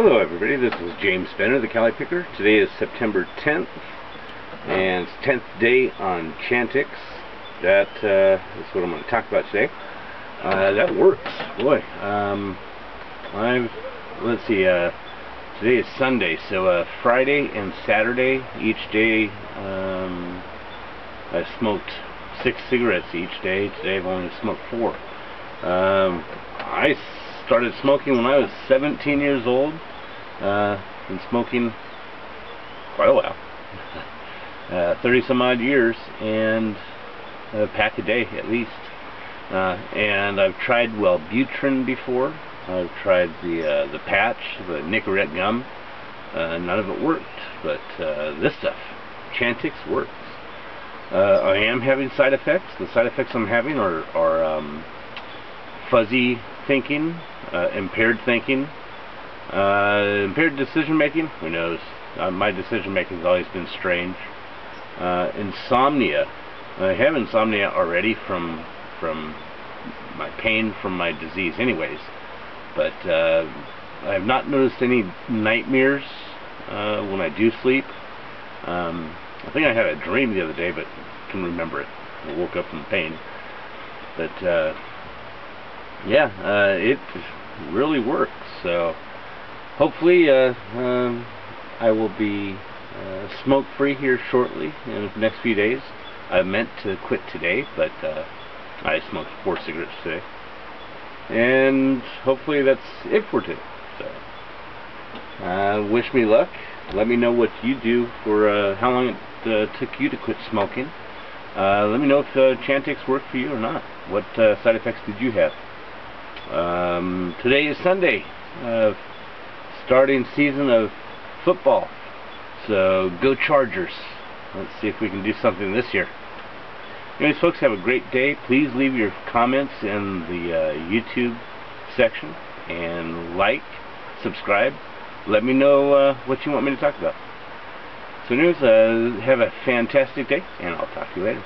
Hello everybody, this is James Benner, the Cali Picker. Today is September 10th, and it's 10th day on Chantix. That uh, what I'm going to talk about today. Uh, that works, boy. Um, I've, let's see, uh, today is Sunday, so uh, Friday and Saturday, each day, um, I smoked six cigarettes each day. Today I've only smoked four. Um, I started smoking when I was 17 years old. Uh, been smoking quite a while. uh, 30 some odd years and a pack a day at least. Uh, and I've tried Wellbutrin before. I've tried the uh, the patch, the Nicorette gum. Uh, none of it worked, but uh, this stuff, Chantix, works. Uh, I am having side effects. The side effects I'm having are, are um, fuzzy thinking, uh, impaired thinking, uh, impaired decision making. Who knows? Uh, my decision making has always been strange. Uh, insomnia. I have insomnia already from from my pain from my disease, anyways. But uh, I have not noticed any nightmares uh, when I do sleep. Um, I think I had a dream the other day, but can remember it. I woke up from pain. But yeah, uh, it really works. So hopefully uh, um, I will be uh, smoke free here shortly in the next few days. I meant to quit today, but uh, I smoked four cigarettes today. And hopefully that's it for today. So, uh, wish me luck. Let me know what you do for uh, how long it took you to quit smoking. let me know if Chantix worked for you or not. What side effects did you have? Um, today is Sunday, uh, starting season of football. So go Chargers. Let's see if we can do something this year. Anyways, folks, have a great day. Please leave your comments in the uh, YouTube section and like, subscribe. Let me know uh, what you want me to talk about. So anyways, uh, have a fantastic day, and I'll talk to you later.